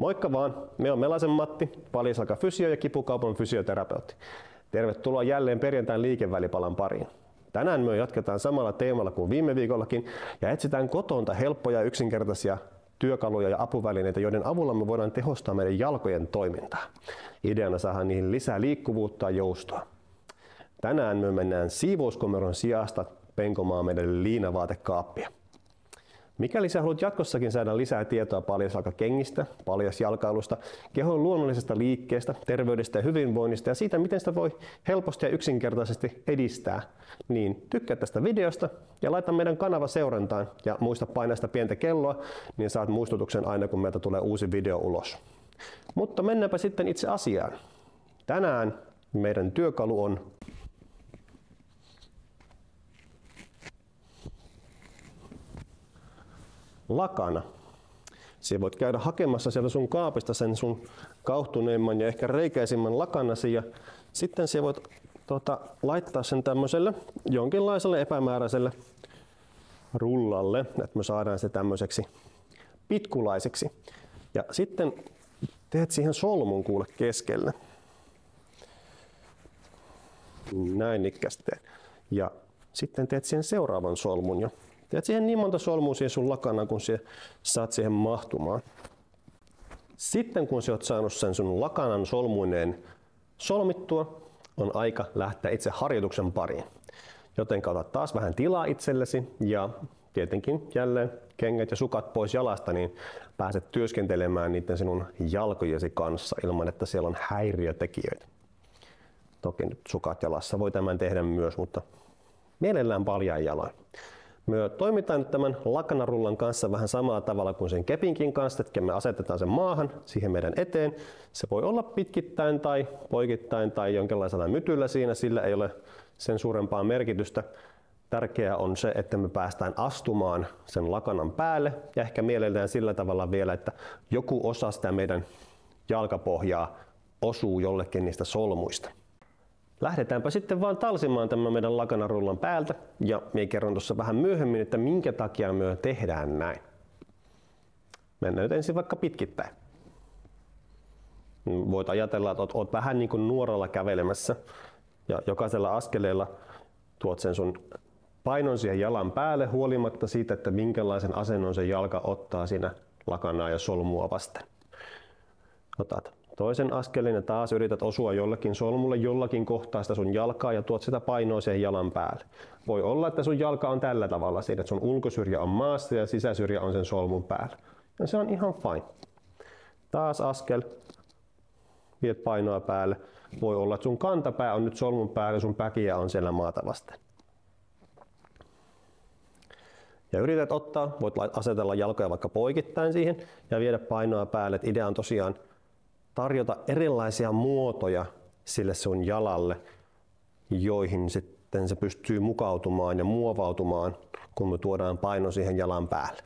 Moikka vaan, me on Melasen Matti, Paljasalka fysio- ja kipukaupan fysioterapeutti. Tervetuloa jälleen perjantain liikevälipalan pariin. Tänään me jatketaan samalla teemalla kuin viime viikollakin ja etsitään kotonta helppoja ja yksinkertaisia työkaluja ja apuvälineitä, joiden avulla me voidaan tehostaa meidän jalkojen toimintaa. Ideana saada niihin lisää liikkuvuutta ja joustoa. Tänään me mennään siivouskomeron sijasta penkomaan meidän liinavaatekaappia. Mikäli sä haluat jatkossakin saada lisää tietoa paljasjalkakengistä, paljasjalkailusta, kehon luonnollisesta liikkeestä, terveydestä ja hyvinvoinnista ja siitä, miten sitä voi helposti ja yksinkertaisesti edistää, niin tykkää tästä videosta ja laita meidän kanava seurantaan ja muista painaa sitä pientä kelloa, niin saat muistutuksen aina kun meiltä tulee uusi video ulos. Mutta mennäänpä sitten itse asiaan. Tänään meidän työkalu on lakana. Siellä voit käydä hakemassa sieltä sun kaapista sen sun kauhtuneimman ja ehkä reikäisimmän lakanasi ja sitten siellä voit tuota, laittaa sen tämmöiselle jonkinlaiselle epämääräiselle rullalle, että me saadaan se tämmöiseksi pitkulaiseksi. Ja sitten teet siihen solmun kuule keskelle. Näin ikkästi Ja sitten teet siihen seuraavan solmun ja Teet siihen niin monta solmua siihen sun lakana, kun sä saat siihen mahtumaan. Sitten kun sä oot saanut sen sun lakanan solmuineen solmittua, on aika lähteä itse harjoituksen pariin. Joten ota taas vähän tilaa itsellesi ja tietenkin jälleen kengät ja sukat pois jalasta, niin pääset työskentelemään niiden sinun jalkojesi kanssa ilman, että siellä on häiriötekijöitä. Toki nyt sukat jalassa voi tämän tehdä myös, mutta mielellään paljain jaloin. Me toimitaan nyt tämän lakanarullan kanssa vähän samalla tavalla kuin sen kepinkin kanssa, että me asetetaan sen maahan siihen meidän eteen. Se voi olla pitkittäin tai poikittain tai jonkinlaisella mytyllä siinä, sillä ei ole sen suurempaa merkitystä. Tärkeää on se, että me päästään astumaan sen lakanan päälle ja ehkä mielellään sillä tavalla vielä, että joku osa sitä meidän jalkapohjaa osuu jollekin niistä solmuista. Lähdetäänpä sitten vaan talsimaan tämän meidän lakanarullan päältä ja minä kerron tuossa vähän myöhemmin, että minkä takia me tehdään näin. Mennään nyt ensin vaikka pitkittäin. Voit ajatella, että oot vähän niin kuin nuoralla kävelemässä ja jokaisella askeleella tuot sen sun painon siihen jalan päälle huolimatta siitä, että minkälaisen asennon se jalka ottaa siinä lakanaa ja solmua vasten. Otat toisen askelin ja taas yrität osua jollakin solmulle jollakin kohtaa sitä sun jalkaa ja tuot sitä painoa siihen jalan päälle. Voi olla, että sun jalka on tällä tavalla siinä, että sun ulkosyrjä on maassa ja sisäsyrjä on sen solmun päällä. Ja se on ihan fine. Taas askel, viet painoa päälle. Voi olla, että sun kantapää on nyt solmun päällä ja sun päkiä on siellä maata vasten. Ja yrität ottaa, voit asetella jalkoja vaikka poikittain siihen ja viedä painoa päälle. Et idea on tosiaan tarjota erilaisia muotoja sille sun jalalle, joihin sitten se pystyy mukautumaan ja muovautumaan, kun me tuodaan paino siihen jalan päälle.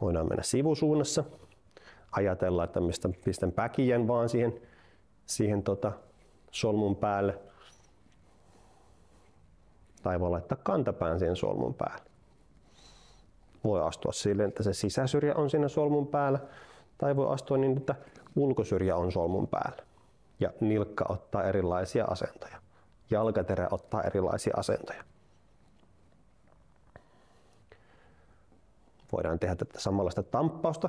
Voidaan mennä sivusuunnassa, ajatella, että mistä pistän päkien vaan siihen, siihen tota solmun päälle. Tai voi laittaa kantapään siihen solmun päälle. Voi astua silleen, että se sisäsyrjä on siinä solmun päällä, tai voi astua niin, että ulkosyrjä on solmun päällä. Ja nilkka ottaa erilaisia asentoja. Jalkaterä ottaa erilaisia asentoja. Voidaan tehdä tätä samanlaista tamppausta,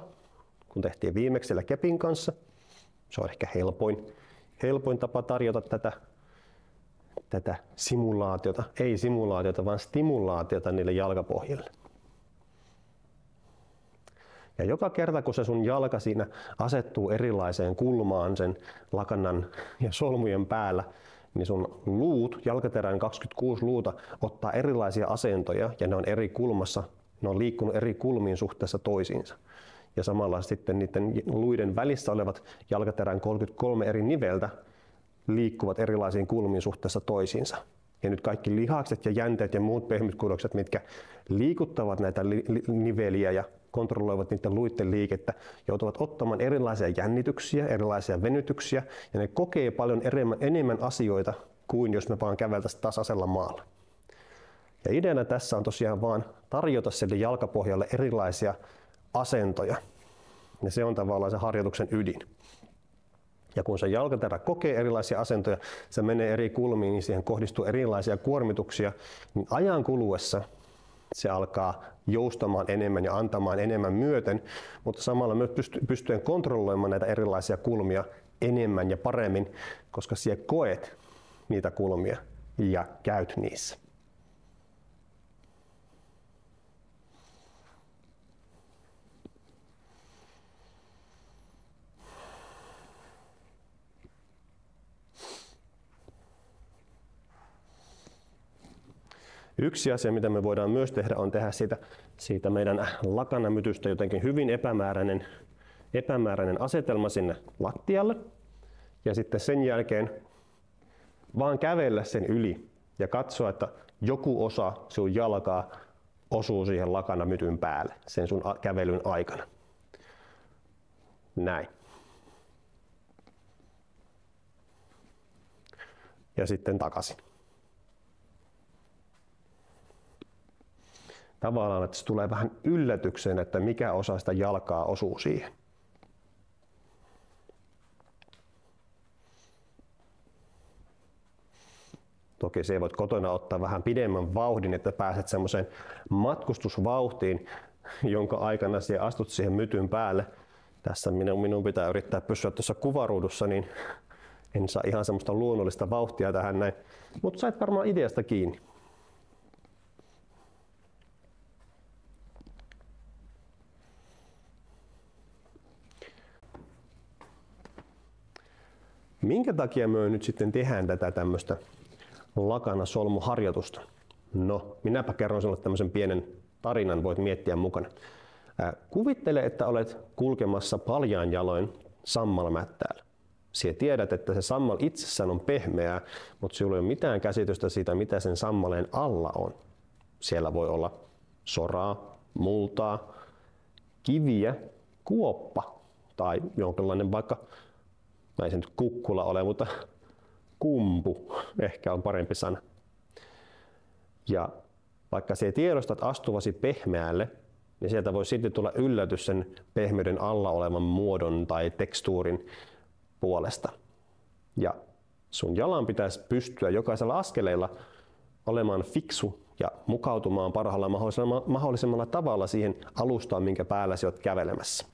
kun tehtiin viimeksi kepin kanssa. Se on ehkä helpoin, helpoin tapa tarjota tätä, tätä simulaatiota, ei simulaatiota, vaan stimulaatiota niille jalkapohjille. Ja joka kerta kun se sun jalka siinä asettuu erilaiseen kulmaan sen lakanan ja solmujen päällä, niin sun luut, jalkaterän 26 luuta, ottaa erilaisia asentoja ja ne on eri kulmassa, ne on liikkunut eri kulmiin suhteessa toisiinsa. Ja samalla sitten niiden luiden välissä olevat jalkaterän 33 eri niveltä liikkuvat erilaisiin kulmiin suhteessa toisiinsa. Ja nyt kaikki lihakset ja jänteet ja muut pehmytkudokset, mitkä liikuttavat näitä li- li- niveliä ja kontrolloivat niiden luitten liikettä, joutuvat ottamaan erilaisia jännityksiä, erilaisia venytyksiä ja ne kokee paljon enemmän, enemmän asioita kuin jos me vaan käveltäisiin tasaisella maalla. Ja ideana tässä on tosiaan vaan tarjota sille jalkapohjalle erilaisia asentoja. Ja se on tavallaan se harjoituksen ydin. Ja kun se jalkaterä kokee erilaisia asentoja, se menee eri kulmiin, niin siihen kohdistuu erilaisia kuormituksia, niin ajan kuluessa se alkaa joustamaan enemmän ja antamaan enemmän myöten, mutta samalla myös pystyen kontrolloimaan näitä erilaisia kulmia enemmän ja paremmin, koska siellä koet niitä kulmia ja käyt niissä. Yksi asia, mitä me voidaan myös tehdä, on tehdä siitä, siitä meidän lakanamytystä jotenkin hyvin epämääräinen, epämääräinen asetelma sinne lattialle. Ja sitten sen jälkeen vaan kävellä sen yli ja katsoa, että joku osa sun jalkaa osuu siihen lakanamytyn päälle sen sun kävelyn aikana. Näin. Ja sitten takaisin. Tavallaan, että se tulee vähän yllätykseen, että mikä osa sitä jalkaa osuu siihen. Toki se voit kotona ottaa vähän pidemmän vauhdin, että pääset semmoiseen matkustusvauhtiin, jonka aikana sinä astut siihen mytyn päälle. Tässä minun, minun pitää yrittää pysyä tuossa kuvaruudussa, niin en saa ihan semmoista luonnollista vauhtia tähän näin. Mutta sait varmaan ideasta kiinni. Minkä takia me nyt sitten tehdään tätä tämmöistä lakana solmuharjoitusta? No, minäpä kerron sinulle tämmöisen pienen tarinan, voit miettiä mukana. Kuvittele, että olet kulkemassa paljaan jaloin sammalmättäällä. Sinä tiedät, että se sammal itsessään on pehmeää, mutta sinulla ei ole mitään käsitystä siitä, mitä sen sammaleen alla on. Siellä voi olla soraa, multaa, kiviä, kuoppa tai jonkinlainen vaikka no ei se nyt kukkula ole, mutta kumpu ehkä on parempi sana. Ja vaikka se tiedostat astuvasi pehmeälle, niin sieltä voi sitten tulla yllätys sen pehmeyden alla olevan muodon tai tekstuurin puolesta. Ja sun jalan pitäisi pystyä jokaisella askeleella olemaan fiksu ja mukautumaan parhaalla mahdollisella, mahdollisemmalla tavalla siihen alustaan, minkä päällä sä oot kävelemässä.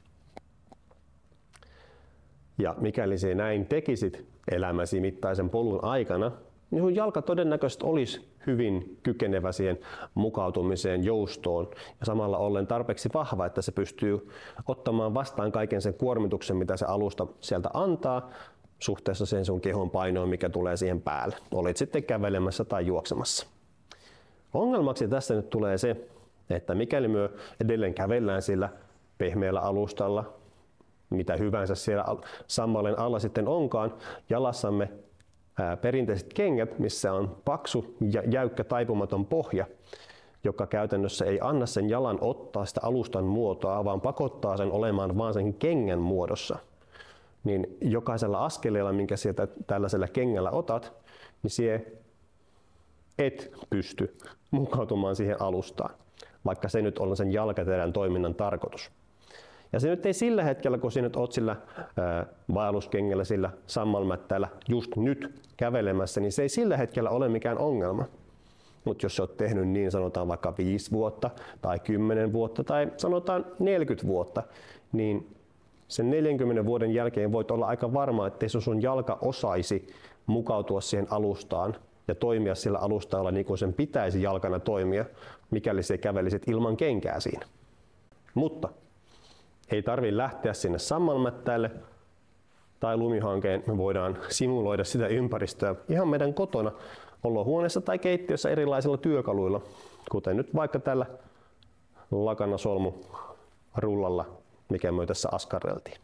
Ja mikäli se näin tekisit elämäsi mittaisen polun aikana, niin sun jalka todennäköisesti olisi hyvin kykenevä siihen mukautumiseen, joustoon ja samalla ollen tarpeeksi vahva, että se pystyy ottamaan vastaan kaiken sen kuormituksen, mitä se alusta sieltä antaa suhteessa sen sun kehon painoon, mikä tulee siihen päälle. Olit sitten kävelemässä tai juoksemassa. Ongelmaksi tässä nyt tulee se, että mikäli me edelleen kävellään sillä pehmeällä alustalla, mitä hyvänsä siellä sammalen alla sitten onkaan, jalassamme perinteiset kengät, missä on paksu ja jäykkä taipumaton pohja, joka käytännössä ei anna sen jalan ottaa sitä alustan muotoa, vaan pakottaa sen olemaan vaan sen kengän muodossa. Niin jokaisella askeleella, minkä sieltä tällaisella kengällä otat, niin sie et pysty mukautumaan siihen alustaan, vaikka se nyt on sen jalkaterän toiminnan tarkoitus. Ja se nyt ei sillä hetkellä, kun sinä nyt oot sillä vaelluskengellä, sillä sammalmättäillä just nyt kävelemässä, niin se ei sillä hetkellä ole mikään ongelma. Mutta jos sä oot tehnyt niin sanotaan vaikka 5 vuotta tai 10 vuotta tai sanotaan 40 vuotta, niin sen 40 vuoden jälkeen voit olla aika varma, että se sun jalka osaisi mukautua siihen alustaan ja toimia sillä alustalla niin kuin sen pitäisi jalkana toimia, mikäli se kävelisit ilman kenkää siinä. Mutta ei tarvi lähteä sinne sammalmättäille tai lumihankeen. Me voidaan simuloida sitä ympäristöä ihan meidän kotona olohuoneessa tai keittiössä erilaisilla työkaluilla, kuten nyt vaikka tällä lakanasolmu rullalla, mikä me tässä askarreltiin.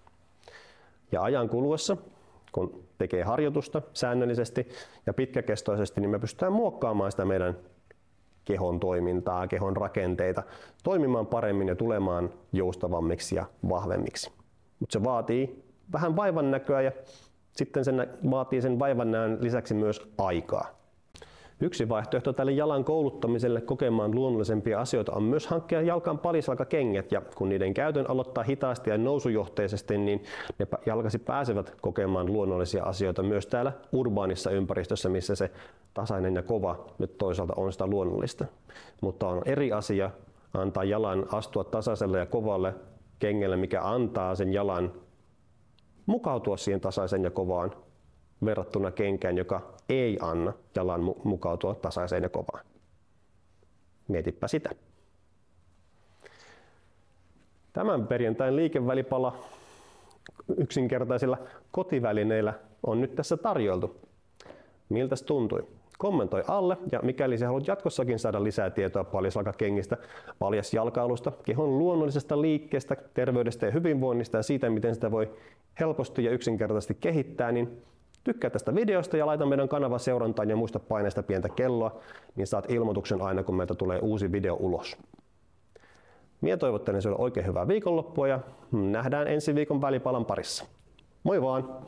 Ja ajan kuluessa, kun tekee harjoitusta säännöllisesti ja pitkäkestoisesti, niin me pystytään muokkaamaan sitä meidän kehon toimintaa, kehon rakenteita toimimaan paremmin ja tulemaan joustavammiksi ja vahvemmiksi. Mutta se vaatii vähän vaivan näköä ja sitten sen vaatii sen vaivan näön lisäksi myös aikaa. Yksi vaihtoehto tälle jalan kouluttamiselle kokemaan luonnollisempia asioita on myös hankkia jalkaan palisalkakengät ja kun niiden käytön aloittaa hitaasti ja nousujohteisesti, niin ne jalkasi pääsevät kokemaan luonnollisia asioita myös täällä urbaanissa ympäristössä, missä se tasainen ja kova nyt toisaalta on sitä luonnollista. Mutta on eri asia antaa jalan astua tasaiselle ja kovalle kengelle, mikä antaa sen jalan mukautua siihen tasaisen ja kovaan verrattuna kenkään, joka ei anna jalan mukautua tasaiseen ja kovaan. Mietipä sitä. Tämän perjantain liikevälipala yksinkertaisilla kotivälineillä on nyt tässä tarjoltu. Miltä se tuntui? Kommentoi alle ja mikäli sä haluat jatkossakin saada lisää tietoa paljasjalkakengistä, paljasjalkailusta, kehon luonnollisesta liikkeestä, terveydestä ja hyvinvoinnista ja siitä, miten sitä voi helposti ja yksinkertaisesti kehittää, niin Tykkää tästä videosta ja laita meidän kanava seurantaan ja muista paineesta pientä kelloa, niin saat ilmoituksen aina kun meiltä tulee uusi video ulos. Mie toivottelen sinulle oikein hyvää viikonloppua ja nähdään ensi viikon välipalan parissa. Moi vaan!